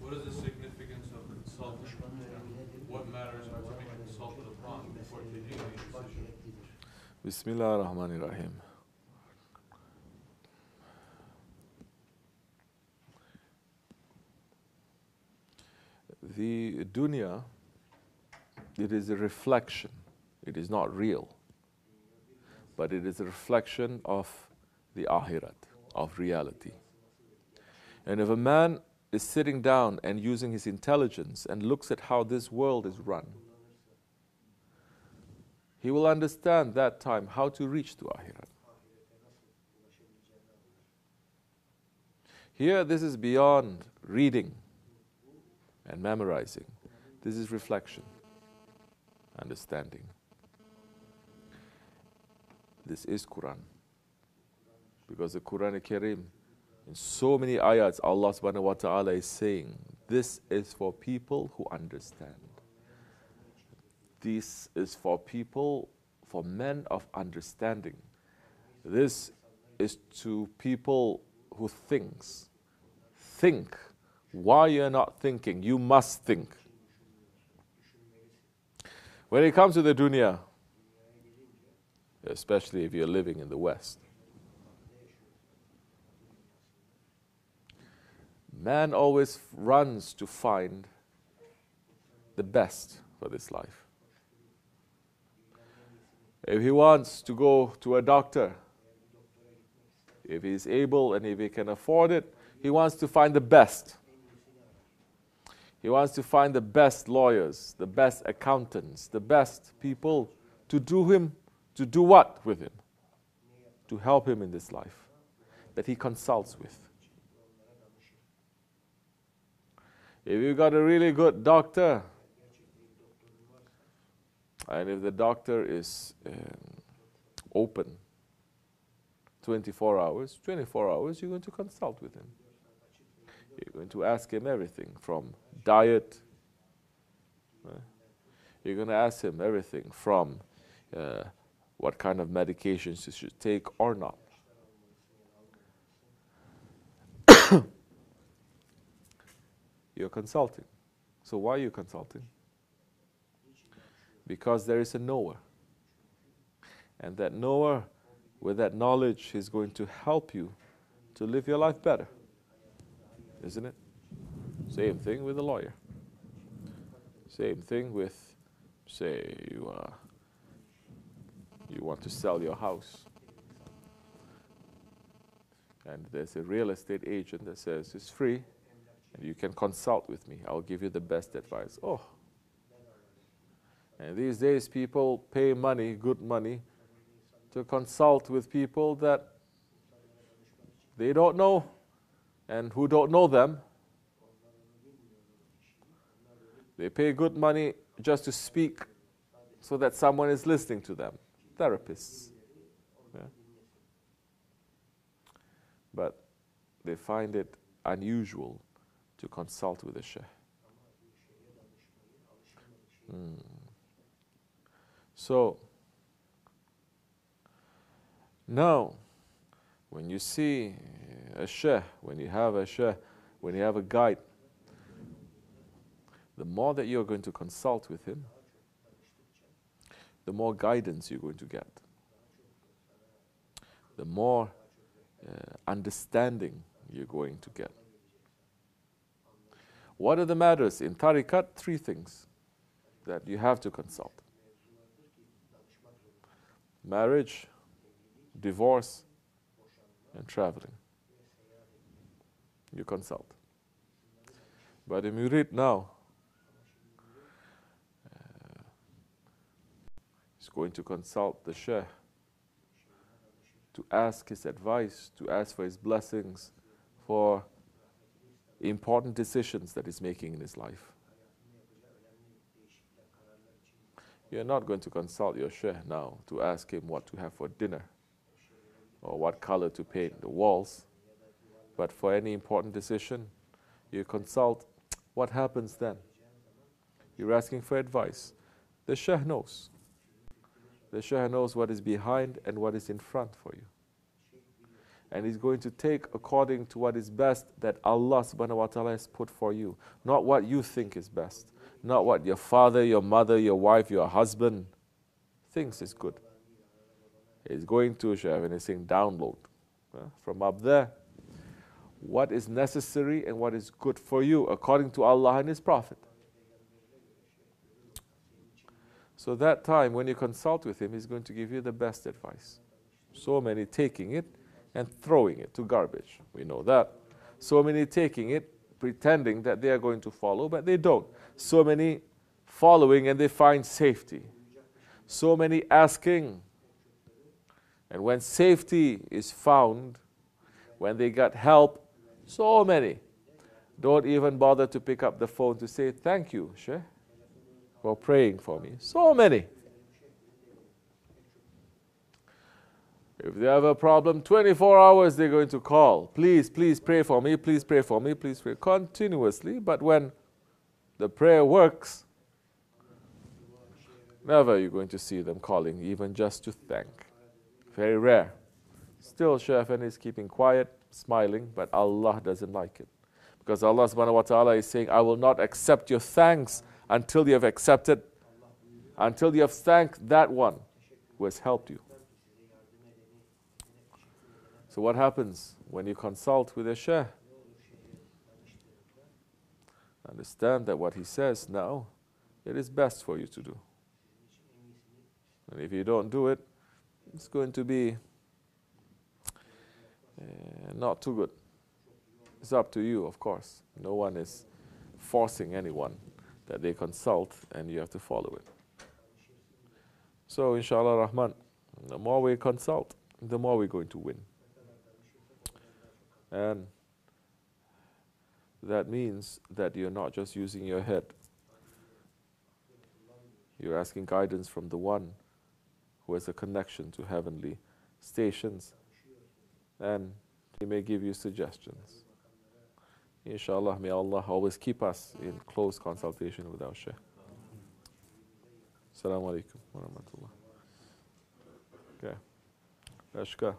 What is the significance of consulting? What matters are to be consulted upon before taking any decision? Bismillahirrahmanirrahim. The dunya, it is a reflection. It is not real. But it is a reflection of the akhirat, of reality. And if a man is sitting down and using his intelligence and looks at how this world is run, he will understand that time how to reach to Akhirat. Here, this is beyond reading and memorizing. This is reflection, understanding. This is Quran. Because the Quran Kareem, in so many ayats, Allah subhanahu wa ta'ala is saying, this is for people who understand. This is for people, for men of understanding. This is to people who thinks. Think. Why you're not thinking? You must think. When it comes to the dunya, especially if you're living in the West, man always runs to find the best for this life. If he wants to go to a doctor, if he's able and if he can afford it, he wants to find the best. He wants to find the best lawyers, the best accountants, the best people to do him, to do what with him? To help him in this life that he consults with. If you got a really good doctor, and if the doctor is um, open 24 hours, 24 hours, you're going to consult with him. You're going to ask him everything from diet. Right? You're going to ask him everything from uh, what kind of medications you should take or not. You're consulting. So why are you consulting? Because there is a knower. And that knower, with that knowledge, is going to help you to live your life better. Isn't it? Same thing with a lawyer. Same thing with, say, you, uh, you want to sell your house. And there's a real estate agent that says it's free and you can consult with me. I'll give you the best advice. Oh. And these days, people pay money, good money, to consult with people that they don't know and who don't know them. They pay good money just to speak so that someone is listening to them. Therapists. Yeah? But they find it unusual to consult with a sheikh. Mm. So, now, when you see a sheikh, when you have a sheikh, when you have a guide, the more that you're going to consult with him, the more guidance you're going to get, the more uh, understanding you're going to get. What are the matters in tariqat? Three things that you have to consult marriage, divorce, and traveling. You consult. But you read now, uh, he's going to consult the Sheikh to ask his advice, to ask for his blessings for important decisions that he's making in his life. You're not going to consult your sheikh now to ask him what to have for dinner or what color to paint the walls. But for any important decision, you consult what happens then. You're asking for advice. The sheikh knows. The sheikh knows what is behind and what is in front for you. And He's going to take according to what is best that Allah subhanahu wa ta'ala has put for you. Not what you think is best. Not what your father, your mother, your wife, your husband thinks is good. He's going to Shaykh and he's saying download uh, from up there what is necessary and what is good for you according to Allah and His Prophet. So that time when you consult with him, he's going to give you the best advice. So many taking it and throwing it to garbage. We know that. So many taking it, pretending that they are going to follow, but they don't. So many following and they find safety. So many asking. And when safety is found, when they got help, so many don't even bother to pick up the phone to say, Thank you, Sheikh for praying for me. So many. If they have a problem, 24 hours they're going to call. Please, please pray for me, please pray for me, please pray. Continuously. But when the prayer works, never you're going to see them calling, even just to thank. Very rare. Still, Shafan is keeping quiet, smiling, but Allah doesn't like it. Because Allah subhanahu wa ta'ala is saying, I will not accept your thanks until you have accepted, until you have thanked that one who has helped you. So, what happens when you consult with a Shaykh? Understand that what he says now, it is best for you to do. And if you don't do it, it's going to be uh, not too good. It's up to you, of course. No one is forcing anyone that they consult and you have to follow it. So, inshallah Rahman, the more we consult, the more we're going to win. And that means that you're not just using your head, you're asking guidance from the one who has a connection to heavenly stations, and he may give you suggestions. Inshallah, may Allah always keep us in close consultation with our Shaykh. Assalamu alaikum wa rahmatullah. Okay. Ashka.